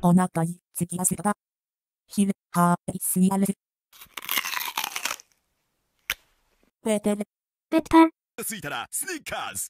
お腹に突きやすだ。昼、はーい、すぎある。ペテル。ペッパー。ついたらスニーカーズ